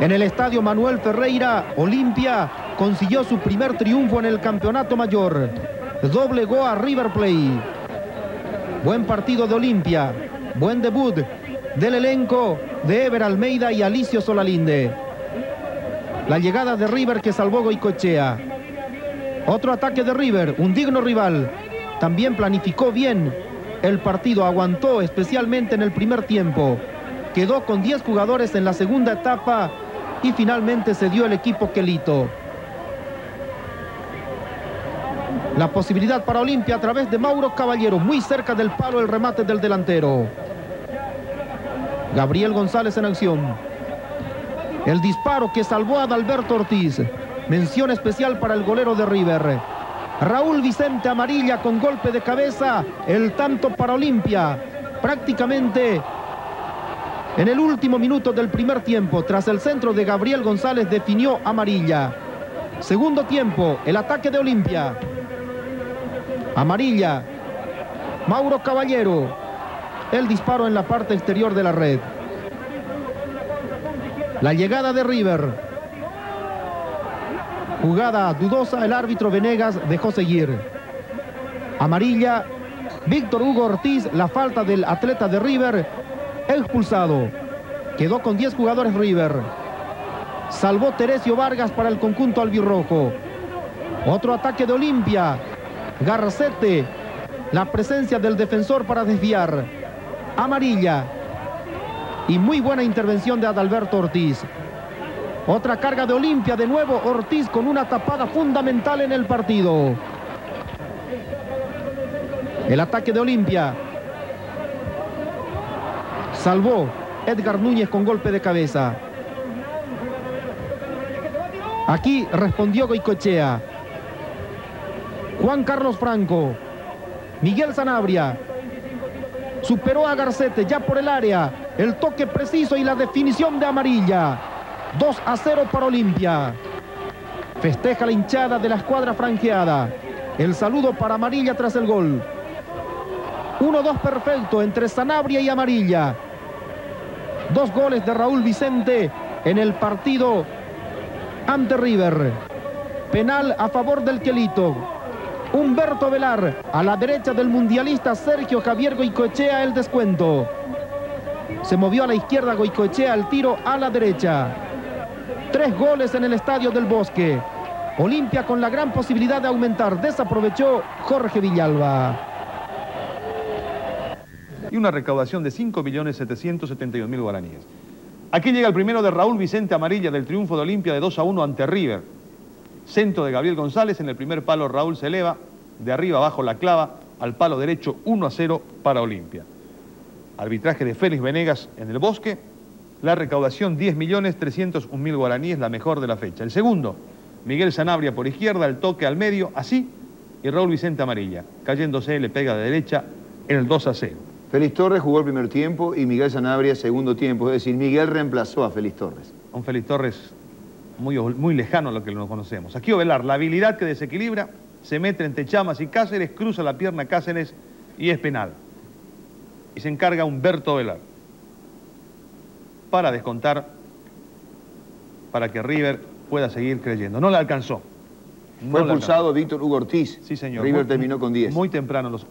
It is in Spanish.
En el estadio Manuel Ferreira, Olimpia consiguió su primer triunfo en el campeonato mayor. Doblegó a River Plate. Buen partido de Olimpia. Buen debut del elenco de Ever Almeida y Alicio Solalinde. La llegada de River que salvó Goicochea. Otro ataque de River, un digno rival. También planificó bien el partido, aguantó especialmente en el primer tiempo. Quedó con 10 jugadores en la segunda etapa y finalmente se dio el equipo Quelito. La posibilidad para Olimpia a través de Mauro Caballero, muy cerca del palo el remate del delantero. Gabriel González en acción. El disparo que salvó a Adalberto Ortiz. Mención especial para el golero de River. Raúl Vicente Amarilla con golpe de cabeza. El tanto para Olimpia. Prácticamente en el último minuto del primer tiempo, tras el centro de Gabriel González, definió Amarilla. Segundo tiempo, el ataque de Olimpia. Amarilla. Mauro Caballero. El disparo en la parte exterior de la red. La llegada de River. Jugada dudosa, el árbitro Venegas dejó seguir. Amarilla. Víctor Hugo Ortiz, la falta del atleta de River expulsado. Quedó con 10 jugadores River. Salvó Teresio Vargas para el conjunto albirrojo. Otro ataque de Olimpia. Garcete. La presencia del defensor para desviar. Amarilla. Y muy buena intervención de Adalberto Ortiz. Otra carga de Olimpia. De nuevo Ortiz con una tapada fundamental en el partido. El ataque de Olimpia. Salvó Edgar Núñez con golpe de cabeza. Aquí respondió Goicochea. Juan Carlos Franco. Miguel Sanabria. Superó a Garcete ya por el área. El toque preciso y la definición de amarilla. 2 a 0 para Olimpia. Festeja la hinchada de la escuadra franqueada. El saludo para Amarilla tras el gol. 1-2 perfecto entre Sanabria y Amarilla. Dos goles de Raúl Vicente en el partido ante River. Penal a favor del Quelito. Humberto Velar a la derecha del mundialista Sergio Javier Goicoechea el descuento. Se movió a la izquierda Goicoechea el tiro a la derecha. Tres goles en el estadio del Bosque. Olimpia con la gran posibilidad de aumentar. Desaprovechó Jorge Villalba y una recaudación de 5.772.000 guaraníes. Aquí llega el primero de Raúl Vicente Amarilla del triunfo de Olimpia de 2 a 1 ante River. Centro de Gabriel González, en el primer palo Raúl se eleva, de arriba abajo la clava, al palo derecho 1 a 0 para Olimpia. Arbitraje de Félix Venegas en el bosque, la recaudación 10.301.000 guaraníes, la mejor de la fecha. El segundo, Miguel Sanabria por izquierda, el toque al medio, así, y Raúl Vicente Amarilla, cayéndose, le pega de derecha en el 2 a 0. Félix Torres jugó el primer tiempo y Miguel Sanabria segundo tiempo. Es decir, Miguel reemplazó a Félix Torres. Un Félix Torres muy, muy lejano a lo que lo conocemos. Aquí Ovelar, la habilidad que desequilibra, se mete entre Chamas y Cáceres, cruza la pierna Cáceres y es penal. Y se encarga Humberto Ovelar para descontar para que River pueda seguir creyendo. No le alcanzó. Fue expulsado Víctor Hugo Ortiz. Sí, señor. River terminó con 10. Muy temprano, los